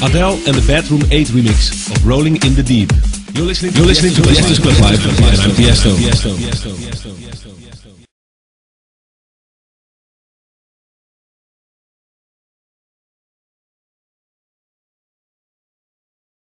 Adele and the Bedroom 8 remix of Rolling in the Deep. You're listening to, You're Club Life, and I'm Tiesto. Tiesto. Tiesto. Tiesto. Tiesto. Tiesto.